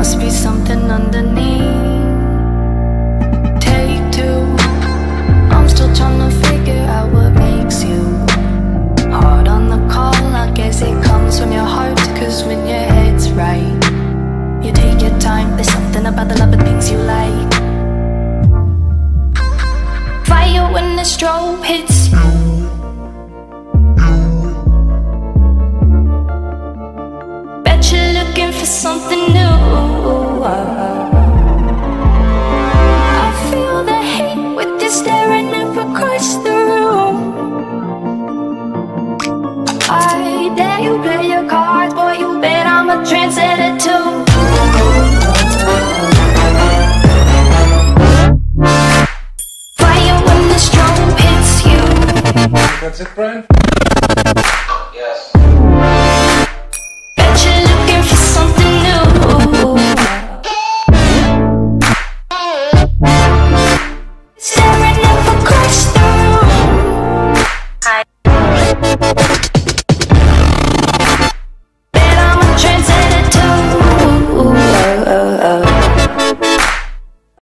Must be something underneath. Take two. I'm still trying to figure out what makes you. Hard on the call, I guess it comes from your heart Cause when your head's right You take your time. There's something about the love of things you like. Fire when the strobe hits. you looking for something new. I feel the hate with you staring up across the room. I dare you play your cards, boy, you bet I'm a trendsetter too. Fire when the strobe hits you. That's it, Brian?